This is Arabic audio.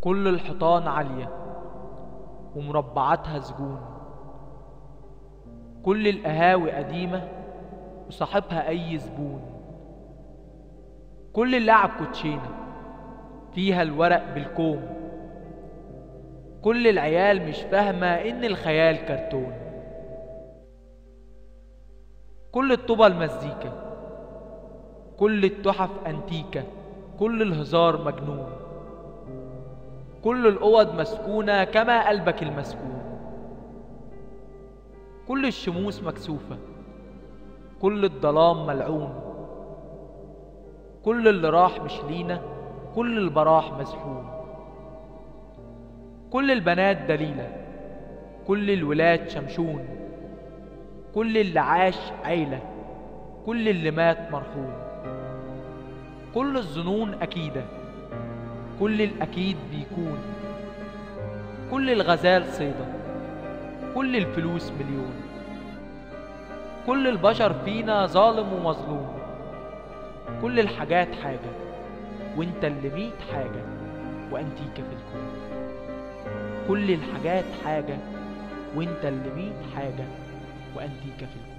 كل الحيطان عالية ومربعاتها سجون. كل القهاوي قديمة وصاحبها أي زبون. كل اللعب كوتشينة فيها الورق بالكوم. كل العيال مش فاهمة إن الخيال كرتون. كل الطوبة المزيكا. كل التحف أنتيكة كل الهزار مجنون. كل الأوض مسكونة كما قلبك المسكون. كل الشموس مكسوفة. كل الظلام ملعون. كل اللي راح مش لينا كل البراح مزحوم كل البنات دليلة. كل الولاد شمشون. كل اللي عاش عيلة. كل اللي مات مرحوم كل الظنون أكيدة. كل الأكيد بيكون. كل الغزال صيدة كل الفلوس مليون. كل البشر فينا ظالم ومظلوم. كل الحاجات حاجة. وانت اللي ميت حاجة. وأنتيكة في الكون. كل الحاجات حاجة. وانت اللي ميت حاجة. وأنتيكة في الكون.